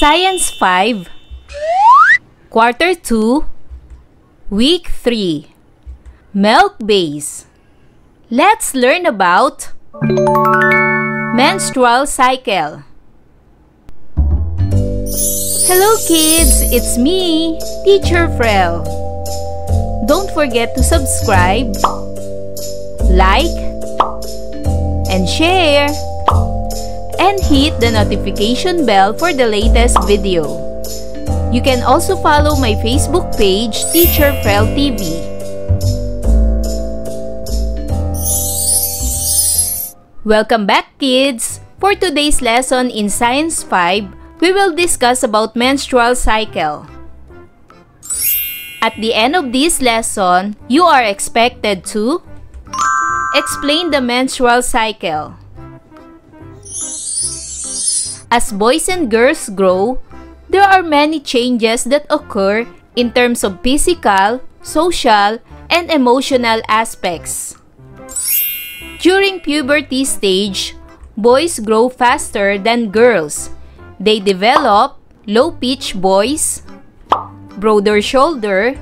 Science 5 Quarter 2 Week 3 MELC Base. Let's learn about Menstrual Cycle. Hello kids, it's me, Teacher Frell. Don't forget to subscribe, like, and share and hit the notification bell for the latest video. You can also follow my Facebook page, Teacher Frell TV. Welcome back kids! For today's lesson in Science 5, we will discuss about menstrual cycle. At the end of this lesson, you are expected to explain the menstrual cycle. As boys and girls grow, there are many changes that occur in terms of physical, social, and emotional aspects. During puberty stage, boys grow faster than girls. They develop low-pitch voice, broader shoulder,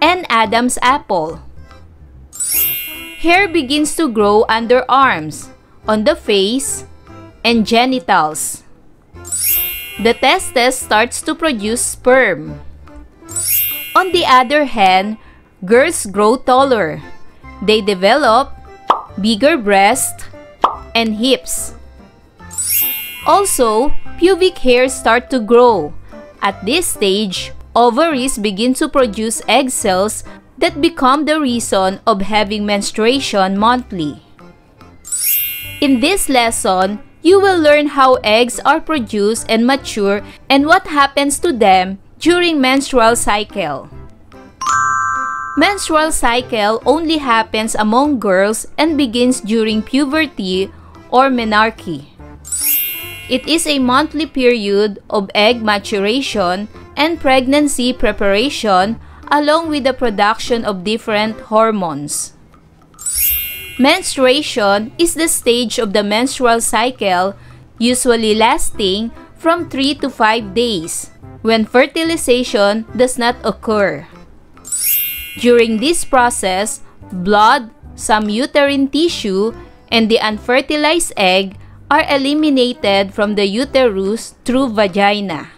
and Adam's apple. Hair begins to grow under arms, on the face, and genitals. The testes starts to produce sperm. On the other hand, girls grow taller. They develop bigger breasts and hips. Also, pubic hairs start to grow. At this stage, ovaries begin to produce egg cells that become the reason of having menstruation monthly. In this lesson, you will learn how eggs are produced and mature and what happens to them during menstrual cycle. Menstrual cycle only happens among girls and begins during puberty or menarche. It is a monthly period of egg maturation and pregnancy preparation along with the production of different hormones. Menstruation is the stage of the menstrual cycle usually lasting from 3 to 5 days when fertilization does not occur. During this process, blood, some uterine tissue, and the unfertilized egg are eliminated from the uterus through vagina.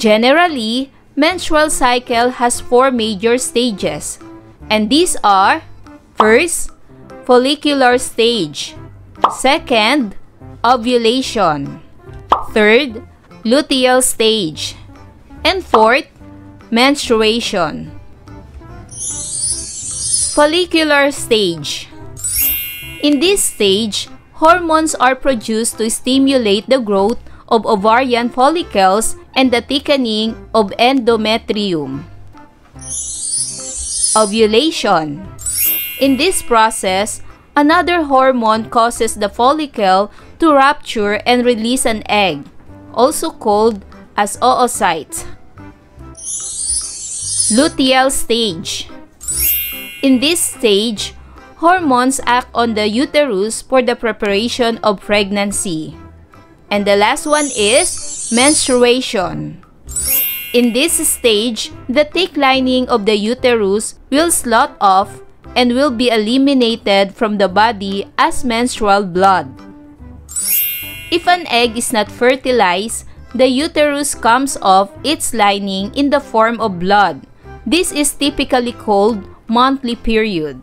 Generally, menstrual cycle has four major stages, and these are First, follicular stage. Second, ovulation. Third, luteal stage. And fourth, menstruation. Follicular stage. In this stage, hormones are produced to stimulate the growth of ovarian follicles and the thickening of endometrium. Ovulation in this process, another hormone causes the follicle to rupture and release an egg, also called as oocyte. Luteal stage. In this stage, hormones act on the uterus for the preparation of pregnancy. And the last one is menstruation. In this stage, the thick lining of the uterus will slot off and will be eliminated from the body as menstrual blood. If an egg is not fertilized, the uterus comes off its lining in the form of blood. This is typically called monthly period.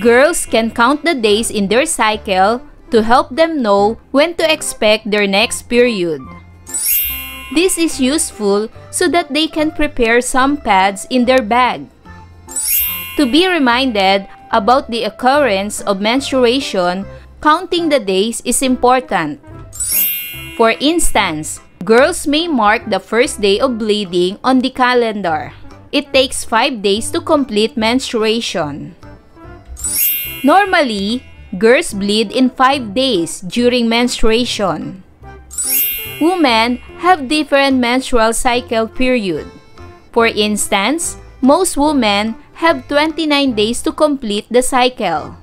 Girls can count the days in their cycle to help them know when to expect their next period. This is useful so that they can prepare some pads in their bag. To be reminded about the occurrence of menstruation, counting the days is important. For instance, girls may mark the first day of bleeding on the calendar. It takes 5 days to complete menstruation. Normally, girls bleed in 5 days during menstruation. Women have different menstrual cycle period. For instance, most women have 29 days to complete the cycle.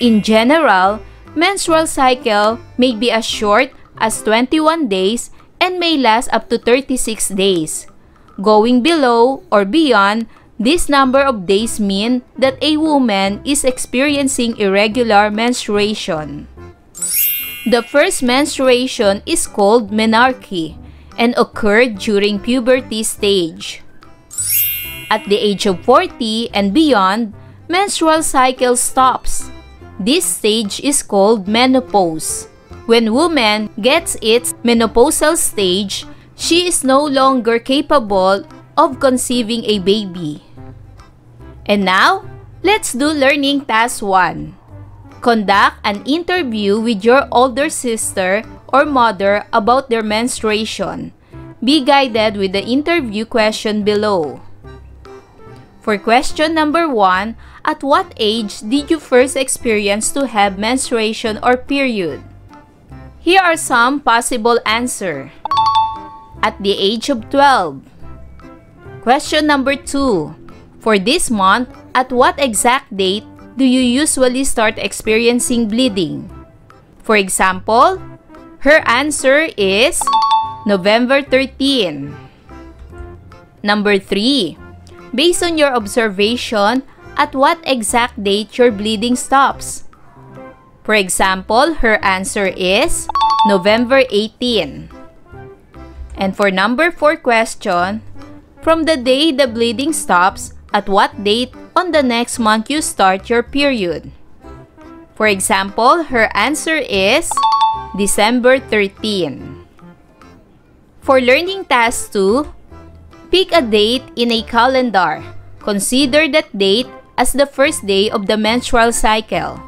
In general, menstrual cycle may be as short as 21 days and may last up to 36 days. Going below or beyond this number of days mean that a woman is experiencing irregular menstruation. The first menstruation is called menarche and occurred during puberty stage. At the age of 40 and beyond, menstrual cycle stops. This stage is called menopause. When woman gets its menopausal stage, she is no longer capable of conceiving a baby. And now, let's do learning task 1. Conduct an interview with your older sister or mother about their menstruation. Be guided with the interview question below. For question number 1, at what age did you first experience to have menstruation or period? Here are some possible answer. At the age of 12. Question number 2. For this month, at what exact date do you usually start experiencing bleeding? For example, her answer is November 13. Number 3. Based on your observation, at what exact date your bleeding stops? For example, her answer is November 18. And for number 4 question, from the day the bleeding stops, at what date on the next month you start your period? For example, her answer is December 13. For learning task 2, pick a date in a calendar. Consider that date as the first day of the menstrual cycle.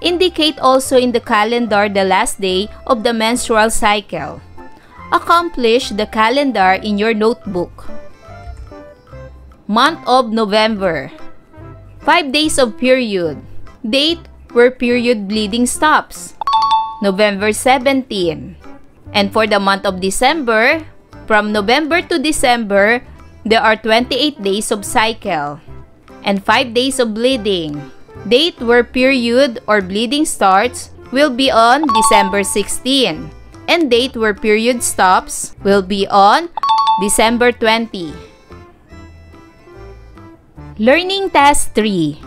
Indicate also in the calendar the last day of the menstrual cycle. Accomplish the calendar in your notebook. Month of November 5 days of period. Date where period bleeding stops. November 17. And for the month of December, from November to December, there are 28 days of cycle and 5 days of bleeding. Date where period or bleeding starts will be on December 16 and date where period stops will be on December 20. Learning Task 3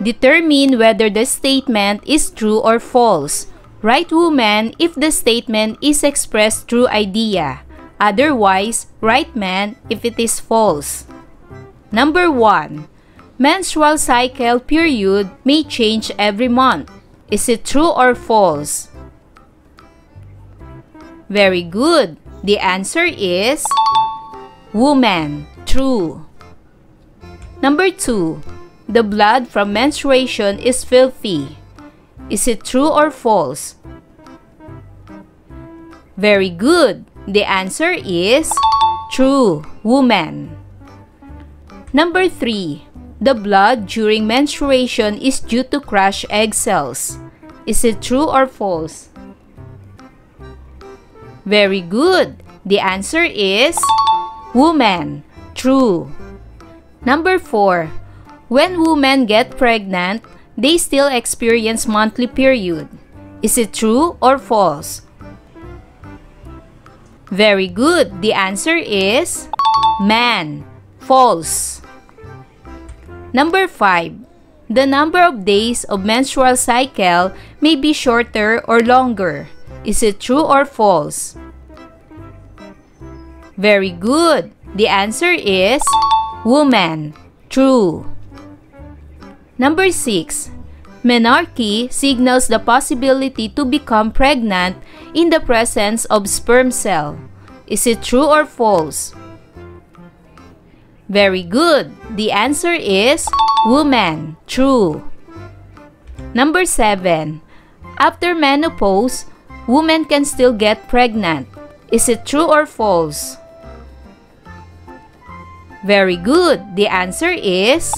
Determine whether the statement is true or false. Write woman if the statement is expressed through idea. Otherwise, write man if it is false. Number 1 menstrual cycle period may change every month. Is it true or false? Very good. The answer is woman. True. Number 2. The blood from menstruation is filthy. Is it true or false? Very good. The answer is true. Woman. Number 3. The blood during menstruation is due to crushed egg cells. Is it true or false? Very good. The answer is woman. True. Number 4. When women get pregnant, they still experience monthly period. Is it true or false? Very good. The answer is man. False. Number 5. The number of days of menstrual cycle may be shorter or longer. Is it true or false? Very good. The answer is woman. True. Number 6. Menarche signals the possibility to become pregnant in the presence of sperm cell. Is it true or false? Very good. The answer is woman. True. Number 7. After menopause, women can still get pregnant. Is it true or false? Very good. The answer is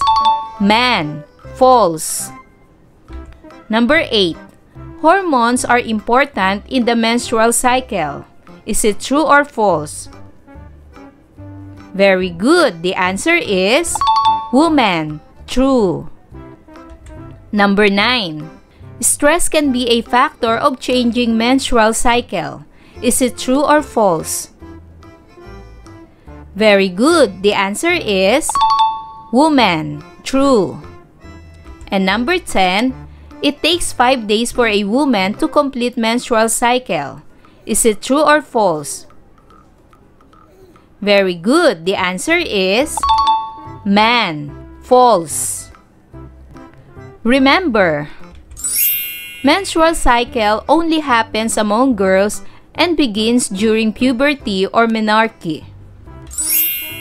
man. False. Number 8. Hormones are important in the menstrual cycle. Is it true or false? Very good. The answer is woman. True. Number 9. Stress can be a factor of changing menstrual cycle. Is it true or false? Very good. The answer is woman. True. And number 10, it takes 5 days for a woman to complete menstrual cycle. Is it true or false? Very good. The answer is man. False. Remember, menstrual cycle only happens among girls and begins during puberty or menarche.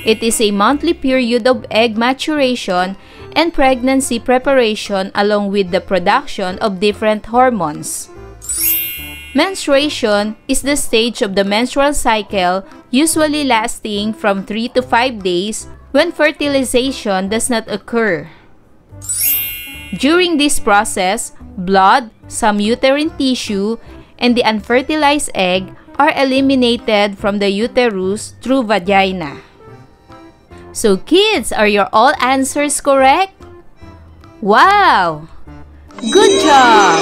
It is a monthly period of egg maturation and pregnancy preparation along with the production of different hormones. Menstruation is the stage of the menstrual cycle usually lasting from 3 to 5 days when fertilization does not occur. During this process, blood, some uterine tissue, and the unfertilized egg are eliminated from the uterus through vagina. So kids, are your all answers correct? Wow! Good job!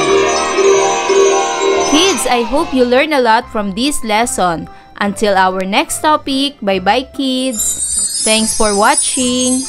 Kids, I hope you learn a lot from this lesson. Until our next topic, bye-bye kids! Thanks for watching!